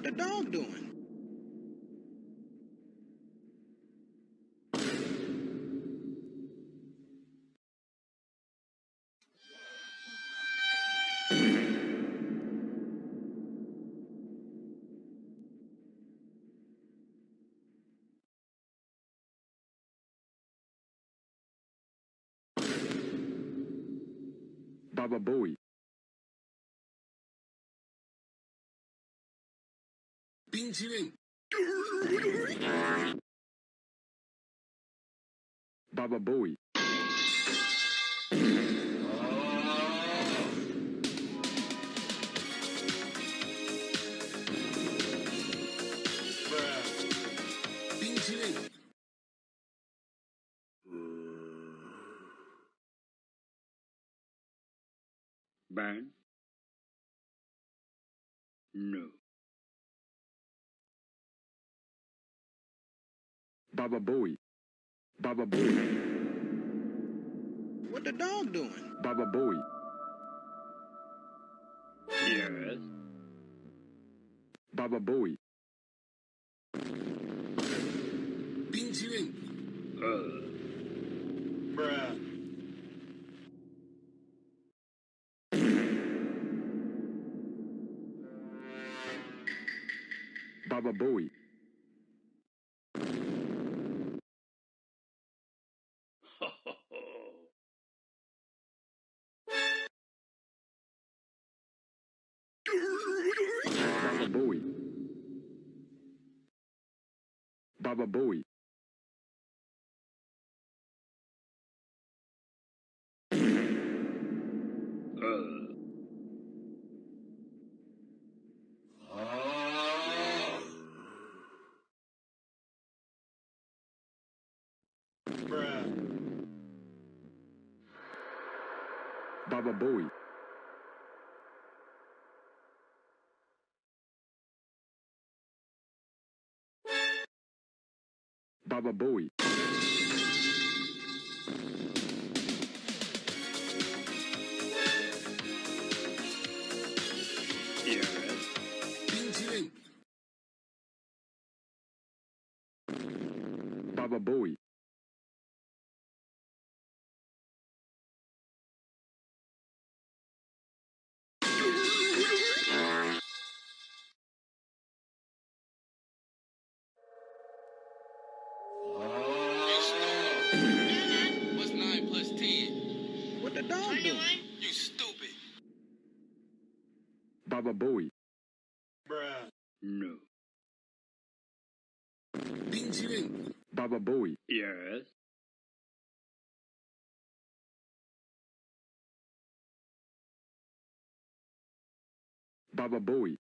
What the dog doing? Baba Booey. Baba Booey. Burn. No. Baba Booey. Baba Booey. What the dog doing? Baba Booey. Yes. Baba Booey. Uh. Bruh. Baba Booey. Baba Booey. Baba Booey. Uh. Bruh. Baba Booey. Baba Booey. The dog doing? You stupid. Baba Booey. Bruh. No. Baba Booey. Yes. Baba Booey.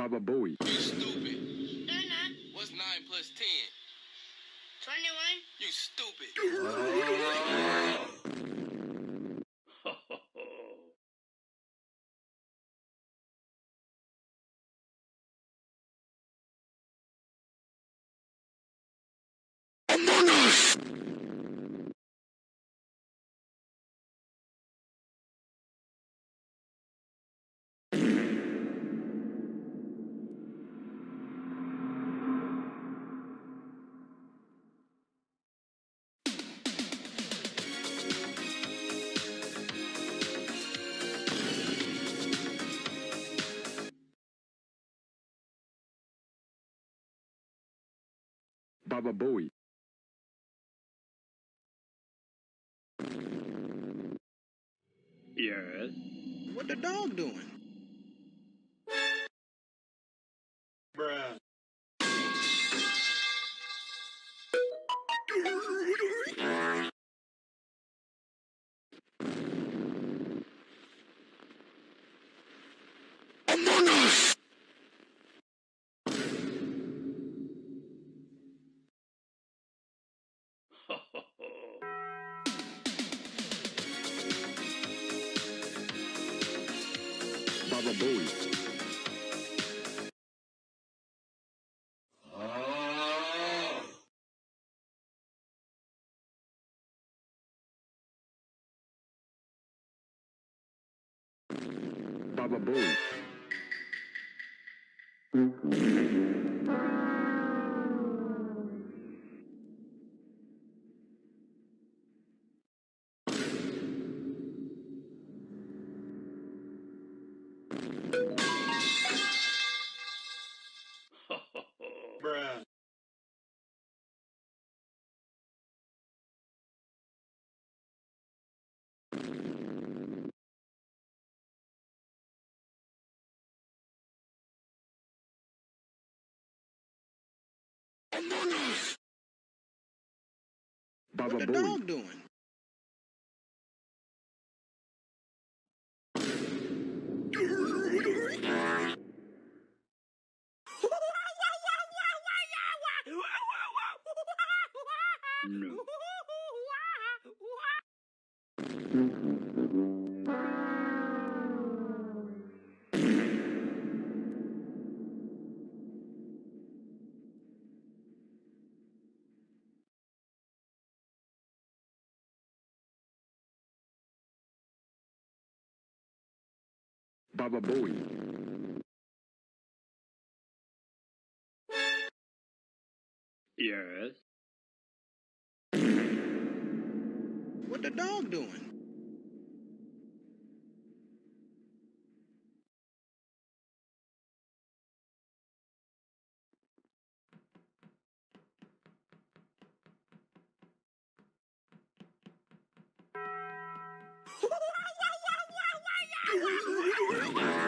Baba Booey. You stupid. They're not. What's 9 plus 10? 21. You stupid. Baba Booey. Yes. What the dog doing? Bowie. Baba What the Booey. dog doing? No. Baba Booey. Yes. What the dog doing? Baba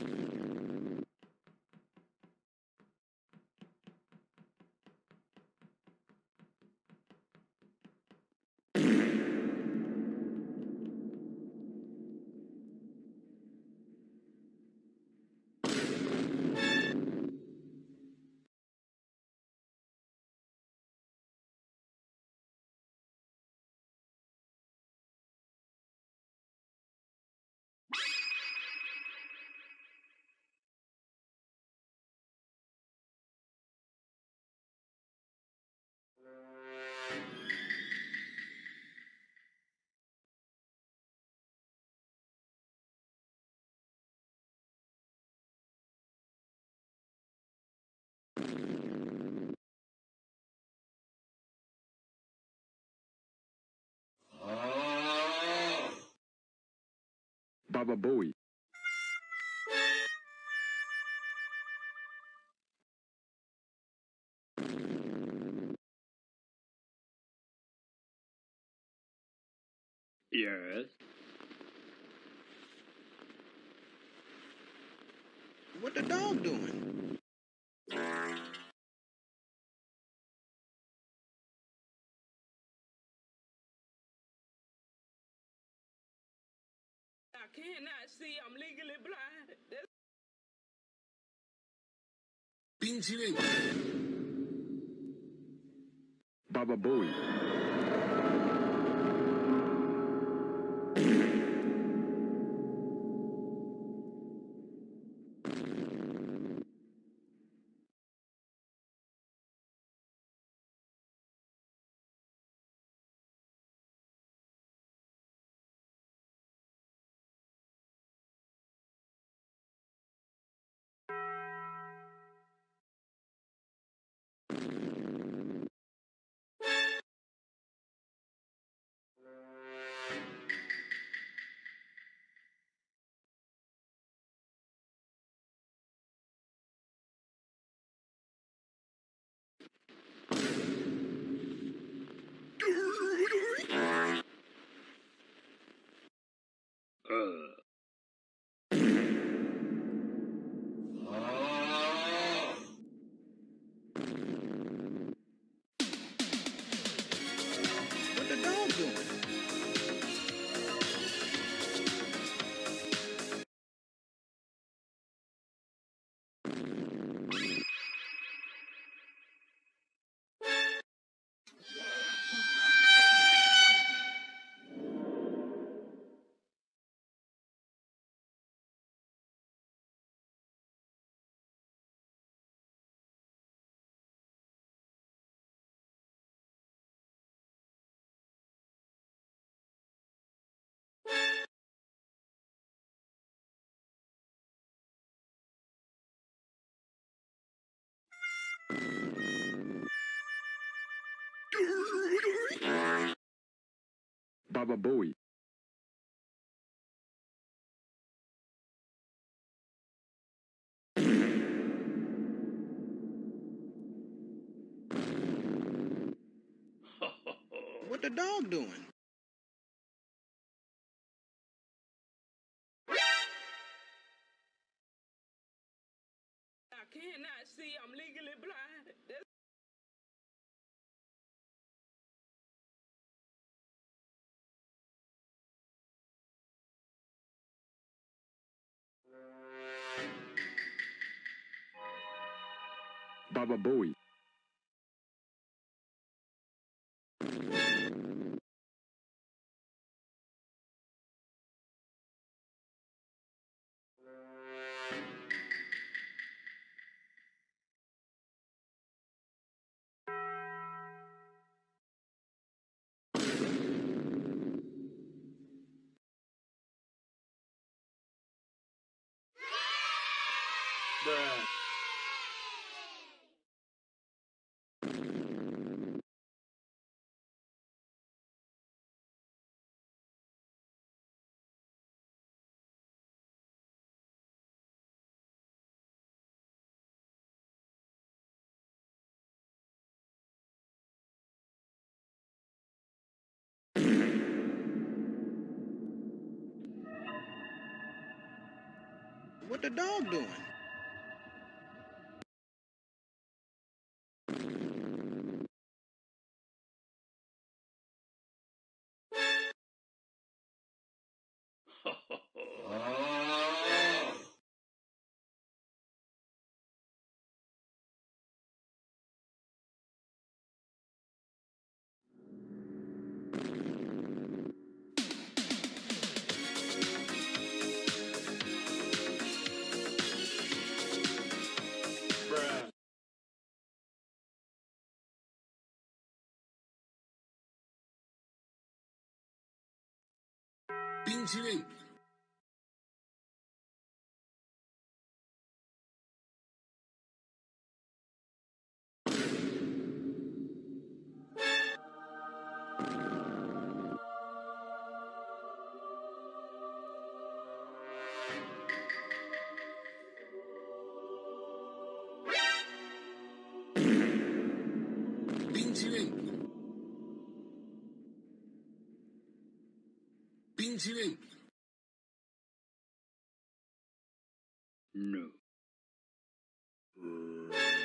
Booey. Baba Booey. Yes. What the dog doing? I cannot see. I'm legally blind. That's Baba Booey. Baba Booey. What the dog doing? Cannot see. I'm legally blind. That's Baba Booey. Bruh. What the dog doing? 兵之令。Thank you. No. Mm.